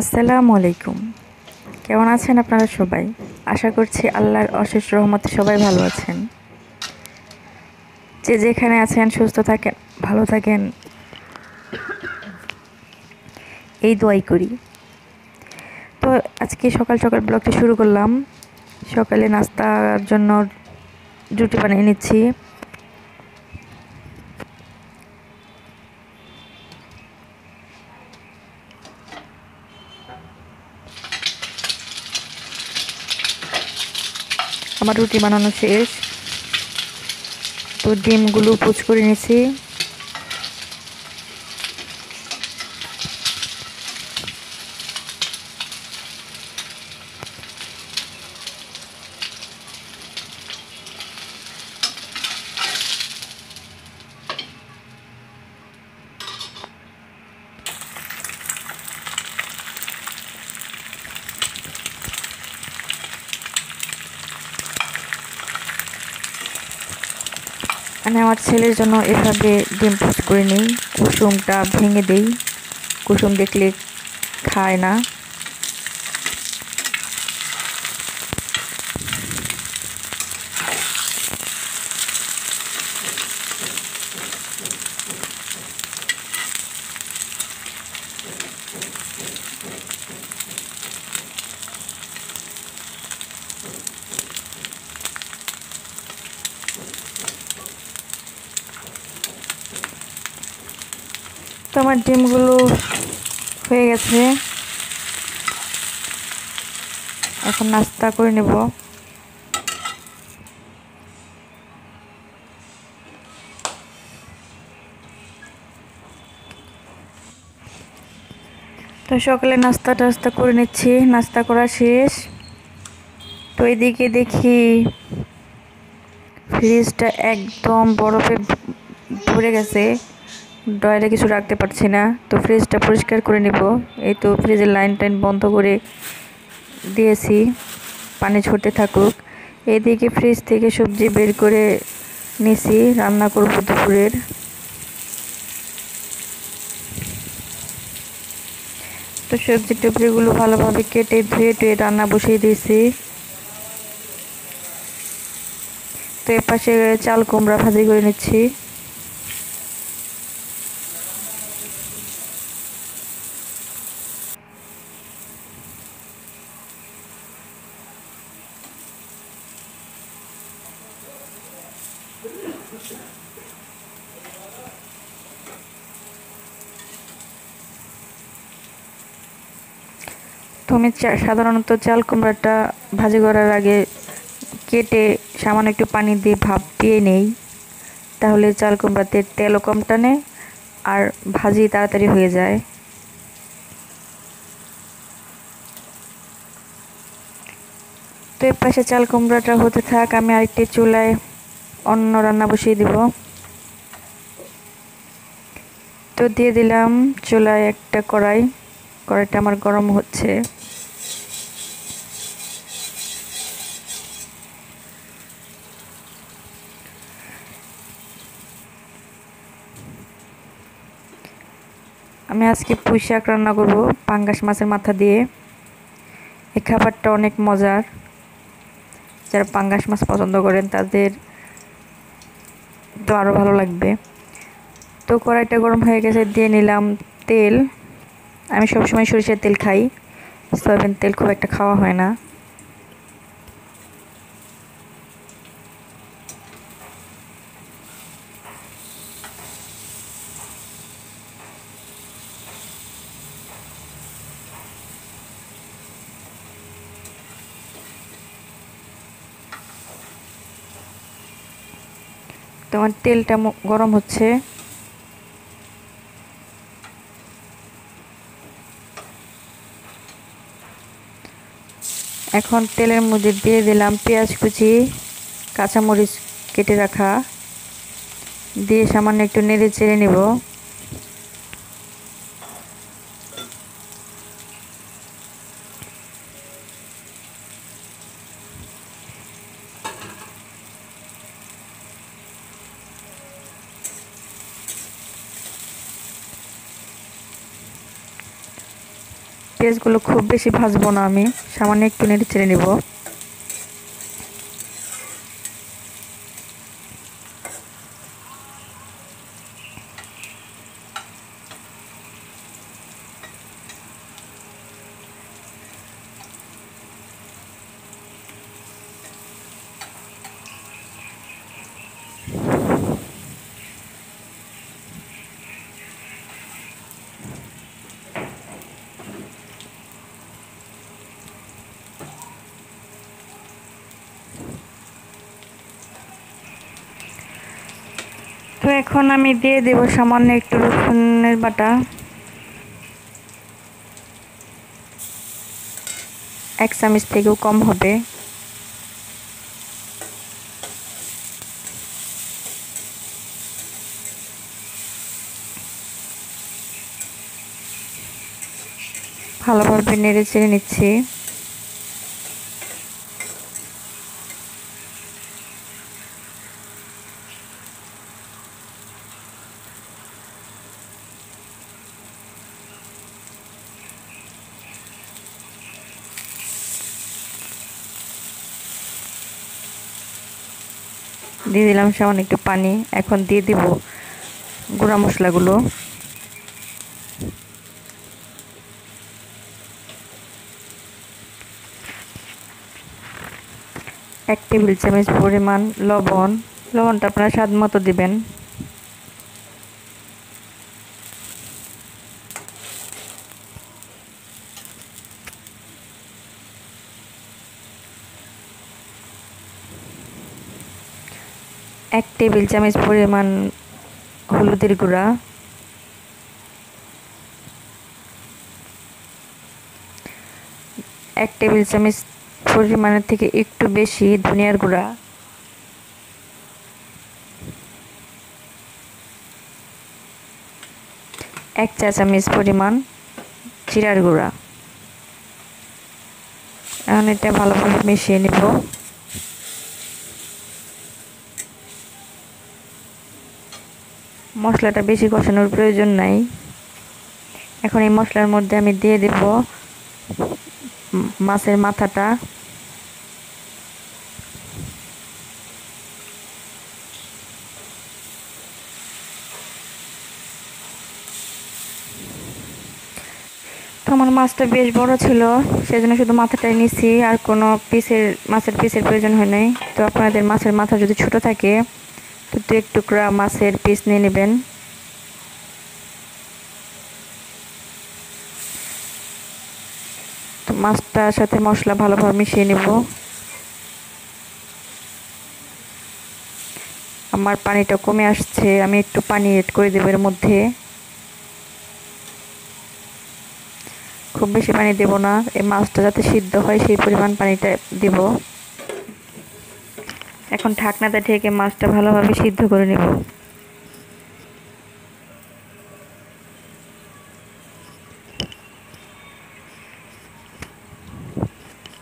আসসালামু আলাইকুম। কেমন আছেন আপনারা সবাই? আশা করছি আল্লাহর অশেষ রহমতে সবাই ভালো আছেন। যে যেখানে আছেন, সুস্থ থাকেন, ভালো থাকেন, এই দোয়াই করি। তো আজকে সকাল সকাল ব্লগটা শুরু করলাম। সকালে নাস্তার জন্য রুটি বানিয়ে নিচ্ছি। আমার রুটি বানানো শেষ। তো ডিমগুলো পুচ করে নিয়েছি। আমি আমার ছেলের জন্য এভাবে ডিম পোস্ট করে নিই। কুসুমটা ভেঙে দেই। কুসুম দেখলে খায় না। তো আমার ডিমগুলো হয়ে গেছে। এখন নাস্তা করে নেব। তো সকালে নাস্তা টাস্তা করে নিচ্ছি, নাস্তা করা শেষ। তো এদিকে দেখি ফ্রিজটা একদম বরফে ভরে গেছে। ড্রয়ারে কিছু রাখতে পারছি না। তো ফ্রিজটা পরিষ্কার করে নিব। এই তো ফ্রিজের লাইন টাইন বন্ধ করে দিয়েছি। পানি ছড়তে থাকুক। এদিকে ফ্রিজ থেকে সবজি বের করে নিছি। রান্না করব দুপুরের। তো সবজি টুবড়িগুলো ভালোভাবে কেটে ধুয়ে টুয়ে রান্না বসিয়ে দিয়েছি। তো এর পাশে চাল কুমড়া ভাজি করে নিচ্ছি। আমি সাধারণত চাল কুমড়াটা ভাজি করার আগে কেটে সামান্য একটু পানি দিয়ে ভাপ দিয়ে নেই। তাহলে চাল কুমড়াতে তেলও কম টানে আর ভাজি তাড়াতাড়ি হয়ে যায়। তো এর পাশে চাল কুমড়াটা হতে থাক, আমি আরেকটি চুলায় অন্য রান্না বসিয়ে দিব। তো দিয়ে দিলাম চুলায় একটা কড়াই। কড়াইটা আমার গরম হচ্ছে। আমি আজকে পুঁই শাক রান্না করব, পাঙ্গাস মাছের মাথা দিয়ে। এই খাবারটা অনেক মজার। যারা পাঙ্গাস মাছ পছন্দ করেন, তাদের তো আরও ভালো লাগবে। তো কড়াইটা গরম হয়ে গেছে, দিয়ে নিলাম তেল। আমি সবসময় সরিষার তেল খাই। সয়াবিন তেল খুব একটা খাওয়া হয় না। তোমার তেলটা গরম হচ্ছে। এখন তেলের মধ্যে দিয়ে দিলাম পেঁয়াজ কুচি, কাঁচামরিচ কেটে রাখা। দিয়ে সামান্য একটু নেড়ে চেড়ে নেব। পেঁয়াজগুলো খুব বেশি ভাজবো না আমি। সামান্য একটু নেড়ে চেড়ে নেব। তো এখন আমি দিয়ে দেব সামান্য একটু রসুনের বাটা। এক চামচ থেকেও কম হবে। ভালোভাবে নেড়ে চেড়ে নিচ্ছি। দিয়ে দিলাম সামান্য একটু পানি। এখন দিয়ে দিব গুঁড়া মশলাগুলো। এক টেবিল চামচ পরিমাণ লবণ। লবণটা আপনারা স্বাদ মতো দিবেন। এক টেবিল চামচ পরিমাণ হলুদের গুঁড়া, এক টেবিল চামচ পরিমাণের থেকে একটু বেশি ধনিয়ার গুঁড়া, এক চা চামচ পরিমাণ জিরার গুঁড়া। এখন এটা ভালোভাবে মিশিয়ে নিব। মশলাটা বেশি কষানোর প্রয়োজন নাই। এখন এই মশলার মধ্যে আমি দিয়ে দেব মাছের মাথাটা। তো আমার মাছটা বেশ বড় ছিল, সেজন্য শুধু মাথাটাই নিছি, আর কোনো পিসের, মাছের পিসের প্রয়োজন হয় নাই। তো আপনাদের মাছের মাথা যদি ছোট থাকে তো দু এক টুকরা মাছের পিস নিয়ে নেবেন। তো মাছটার সাথে মশলা ভালোভাবে মিশিয়ে নেব। আমার পানিটা কমে আসছে, আমি একটু পানি এড করে দেবো এর মধ্যে। খুব বেশি পানি দেব না, এই মাছটা যাতে সিদ্ধ হয় সেই পরিমাণ পানিটা দেব। এখন ঢাকনাটা ঢেকে মাছটা ভালোভাবে সিদ্ধ করে নেব।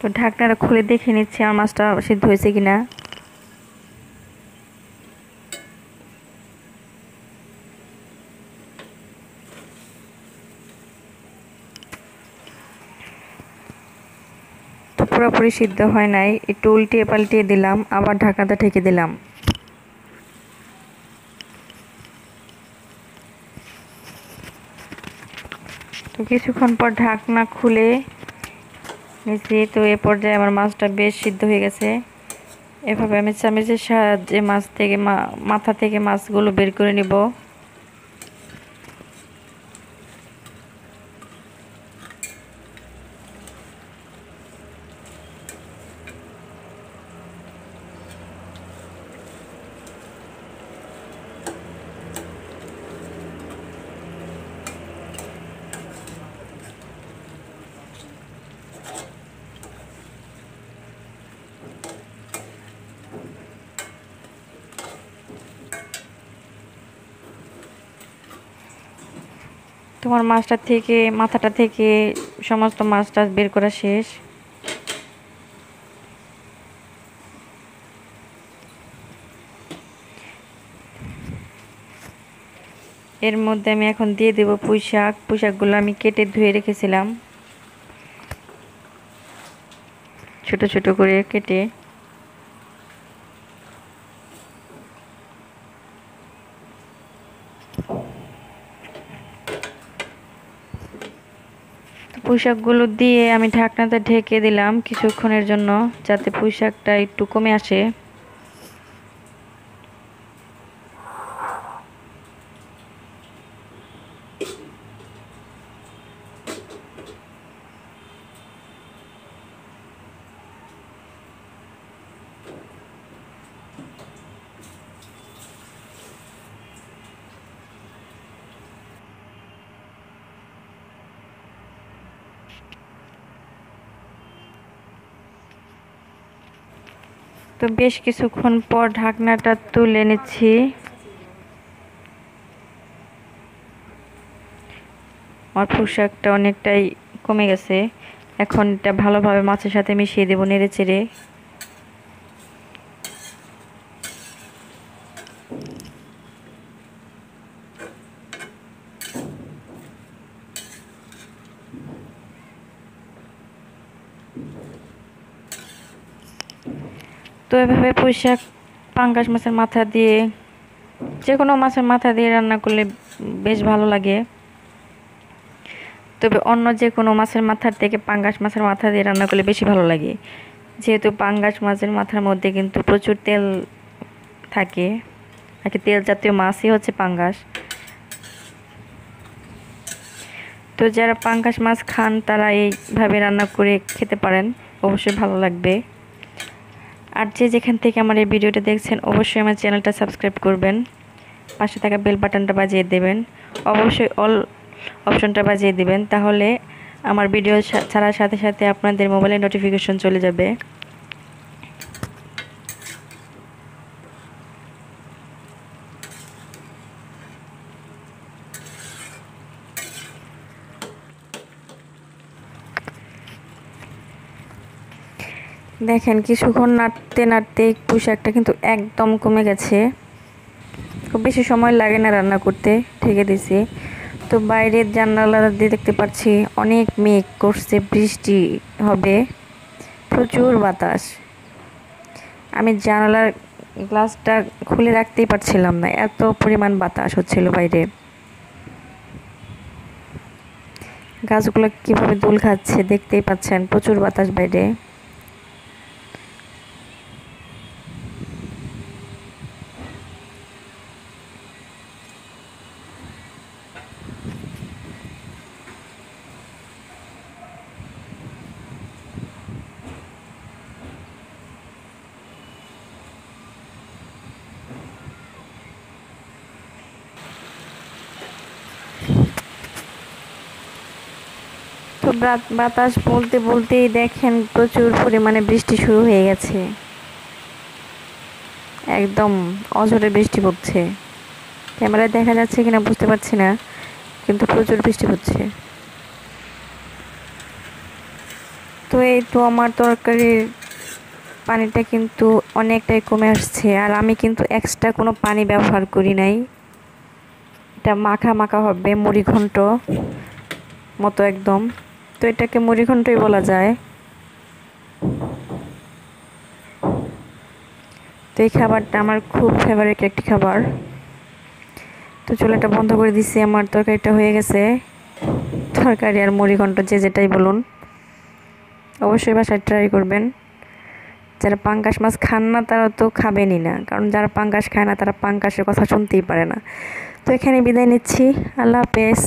তো ঢাকনাটা খুলে দেখে নিচ্ছি আমার মাছটা সিদ্ধ হয়েছে কিনা তো পুরোপুরি সিদ্ধ হয় নাই। একটু উল্টিয়ে পাল্টিয়ে দিলাম, আবার ঢাকনাটা ঢেকে দিলাম। তো কিছুক্ষণ পর ঢাকনা খুলে নিয়েছি তো এ পর্যায়ে আমার মাছটা বেশ সিদ্ধ হয়ে গেছে। এভাবে আমি চামচের সাহায্যে মাছ থেকে মাথা থেকে মাছগুলো বের করে নিব। তোমার মাছটা থেকে, মাথাটা থেকে সমস্ত মাছ টাছ বের করা শেষ। এর মধ্যে আমি এখন দিয়ে দেব পুঁই শাক। পুঁই শাকগুলো আমি কেটে ধুয়ে রেখেছিলাম। ছোট ছোট করে কেটে পুঁইশাকগুলো দিয়ে আমি ঢাকনাতে ঢেকে দিলাম কিছুক্ষণের জন্য যাতে পুঁইশাকটা একটু কমে আসে। তো বেশ কিছুক্ষণ পর ঢাকনাটা তুলে নিচ্ছি। আমার পোশাকটা অনেকটাই কমে গেছে। এখন এটা ভালোভাবে মাছের সাথে মিশিয়ে দেবো নেড়ে চেড়ে। এভাবে পুঁইশাক, পাঙ্গাস মাছের মাথা দিয়ে যে কোনো মাছের মাথা দিয়ে রান্না করলে বেশ ভালো লাগে। তবে অন্য যে কোনো মাছের মাথার থেকে পাঙ্গাস মাছের মাথা দিয়ে রান্না করলে বেশি ভালো লাগে। যেহেতু পাঙ্গাস মাছের মাথার মধ্যে কিন্তু প্রচুর তেল থাকে, আর কি তেল জাতীয় মাছই হচ্ছে পাঙ্গাস। তো যারা পাঙ্গাস মাছ খান, তারা এইভাবে রান্না করে খেতে পারেন, অবশ্যই ভালো লাগবে। আর যে যেখান থেকে আমার এই ভিডিওটা দেখছেন, অবশ্যই আমার চ্যানেলটা সাবস্ক্রাইব করবেন। পাশে থাকা বেল বাটনটা বাজিয়ে দেবেন। অবশ্যই অল অপশনটা বাজিয়ে দেবেন, তাহলে আমার ভিডিও ছাড়ার সাথে সাথে আপনাদের মোবাইলে নোটিফিকেশন চলে যাবে। দেখেন কিছুক্ষণ নাড়তে নাড়তে পোশাকটা কিন্তু একদম কমে গেছে। খুব বেশি সময় লাগে না রান্না করতে ঠেকে দিছি। তো বাইরের জানালা দিয়ে দেখতে পাচ্ছি অনেক মেঘ করছে, বৃষ্টি হবে, প্রচুর বাতাস। আমি জানালার গ্লাসটা খুলে রাখতেই পারছিলাম না, এত পরিমাণ বাতাস হচ্ছিল বাইরে। গাছগুলো কীভাবে দুল খাচ্ছে দেখতেই পাচ্ছেন, প্রচুর বাতাস বাইরে। তো বাতাস বলতে বলতেই দেখেন প্রচুর পরিমাণে বৃষ্টি শুরু হয়ে গেছে। একদম অঝরে বৃষ্টি পড়ছে। ক্যামেরায় দেখা যাচ্ছে কিনা বুঝতে পারছি না, কিন্তু প্রচুর বৃষ্টি পড়ছে তো এই তো আমার তরকারির পানিটা কিন্তু অনেকটাই কমে আসছে, আর আমি কিন্তু এক্সট্রা কোনো পানি ব্যবহার করি নাই। এটা মাখা মাখা হবে মুড়ি ঘন্ট মতো একদম। তো এটাকে মুড়িঘণ্টই বলা যায়। তো এই খাবারটা আমার খুব ফেভারিট একটি খাবার। তো চুলাটা বন্ধ করে দিছি, আমার তরকারিটা হয়ে গেছে। তরকারি আর মুড়িঘণ্ট যে যেটাই বলুন। অবশ্যই বাসায় ট্রাই করবেন। যারা পাঙ্কাশ মাছ খান না, তারা তো খাবেনই না। কারণ যারা পাঙ্কাশ খায় না, তারা পাঙ্কাশের কথা শুনতেই পারে না। তো এখানে বিদায় নিচ্ছি। আল্লাহ হাফেজ।